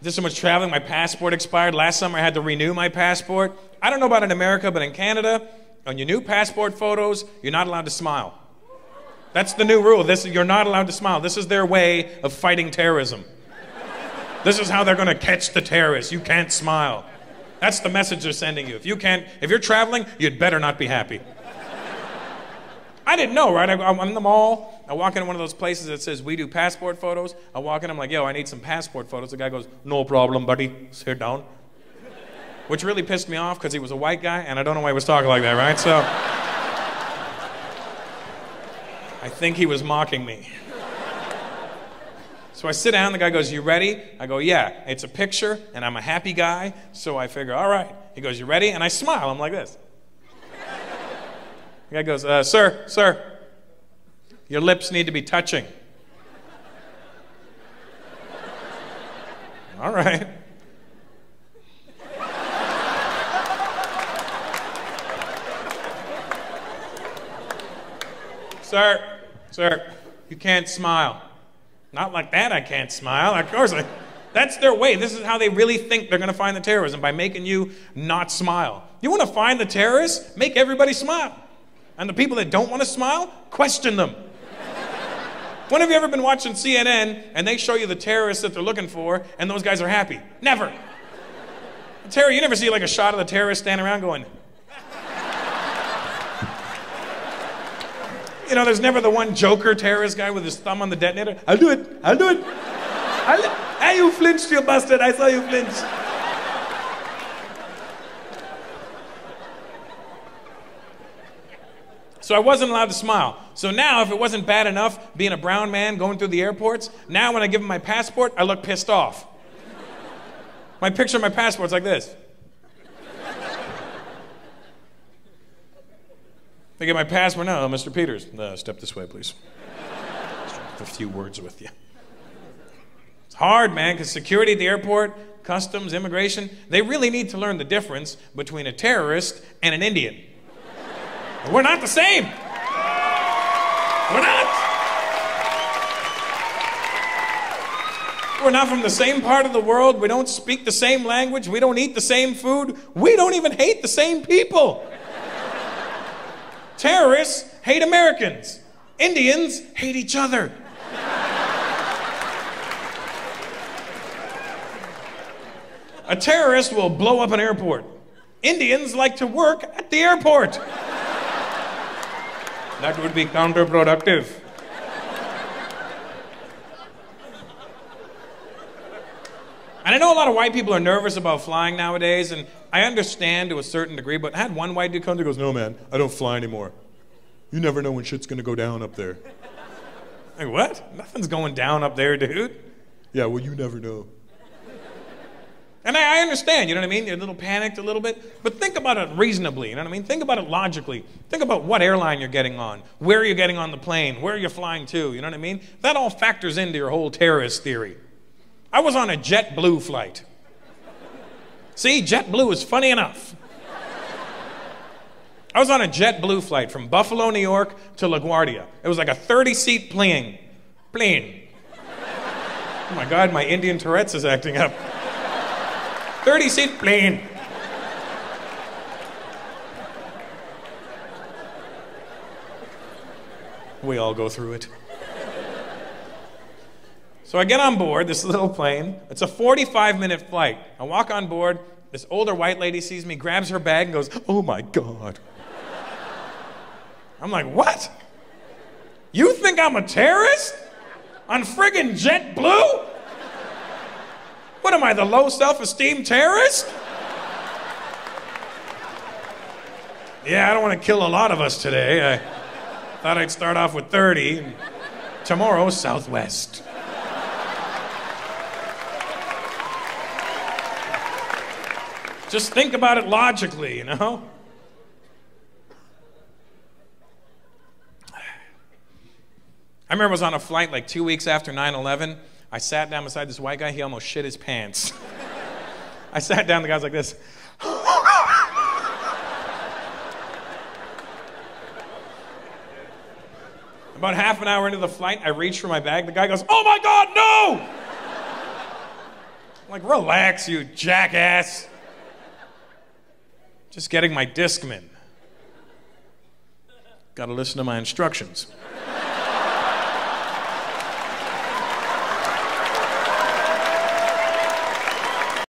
Did so much traveling, my passport expired. Last summer I had to renew my passport. I don't know about in America, but in Canada, on your new passport photos, you're not allowed to smile. That's the new rule. This, you're not allowed to smile. This is their way of fighting terrorism. This is how they're going to catch the terrorists. You can't smile. That's the message they're sending you. If you can't, if you're traveling, you'd better not be happy. I didn't know, right? I, I'm in the mall. I walk into one of those places that says we do passport photos. I walk in, I'm like, yo, I need some passport photos. The guy goes, no problem, buddy. Sit down. Which really pissed me off because he was a white guy, and I don't know why he was talking like that, right? So I think he was mocking me. So I sit down, the guy goes, You ready? I go, Yeah. It's a picture, and I'm a happy guy, so I figure, All right. He goes, You ready? And I smile. I'm like this. The guy goes, uh, Sir, sir, your lips need to be touching. All right. sir, sir, you can't smile. Not like that, I can't smile. Of course, I, that's their way. This is how they really think they're going to find the terrorism by making you not smile. You want to find the terrorists? Make everybody smile. And the people that don't want to smile, question them. When have you ever been watching CNN and they show you the terrorists that they're looking for and those guys are happy? Never. Terror, you never see like a shot of the terrorist standing around going, You know, there's never the one joker terrorist guy with his thumb on the detonator. I'll do it. I'll do it. I'll, hey, you flinched, you bastard. I saw you flinch. So I wasn't allowed to smile. So now, if it wasn't bad enough being a brown man going through the airports, now when I give them my passport, I look pissed off. My picture of my passport's like this. They get my passport. No, Mr. Peters. Step this way, please. a few words with you. It's hard, man, because security at the airport, customs, immigration, they really need to learn the difference between a terrorist and an Indian. We're not the same. We're not. We're not from the same part of the world. We don't speak the same language. We don't eat the same food. We don't even hate the same people. Terrorists hate Americans. Indians hate each other. A terrorist will blow up an airport. Indians like to work at the airport. That would be counterproductive. And I know a lot of white people are nervous about flying nowadays, and I understand to a certain degree, but I had one white dude come to goes, No, man, I don't fly anymore. You never know when shit's gonna go down up there. Like, what? Nothing's going down up there, dude. Yeah, well, you never know. And I, I, understand, you know what I mean? You're a little panicked a little bit. But think about it reasonably, you know what I mean? Think about it logically. Think about what airline you're getting on, where you're getting on the plane, where you're flying to, you know what I mean? That all factors into your whole terrorist theory. I was on a JetBlue flight. See, JetBlue is funny enough. I was on a JetBlue flight from Buffalo, New York to LaGuardia. It was like a 30 seat plane. Plane. Oh my God, my Indian Tourette's is acting up. 30 seat plane. We all go through it. So I get on board this little plane. It's a 45 minute flight. I walk on board. This older white lady sees me, grabs her bag, and goes, Oh my God. I'm like, What? You think I'm a terrorist? On friggin' JetBlue? What am I, the low self esteem terrorist? Yeah, I don't want to kill a lot of us today. I thought I'd start off with 30. Tomorrow, Southwest. Just think about it logically, you know? I remember I was on a flight like two weeks after 9 11. I sat down beside this white guy, he almost shit his pants. I sat down, the guy's like this. About half an hour into the flight, I reach for my bag. The guy goes, Oh my God, no! like, relax, you jackass. Just getting my Discman. Got to listen to my instructions.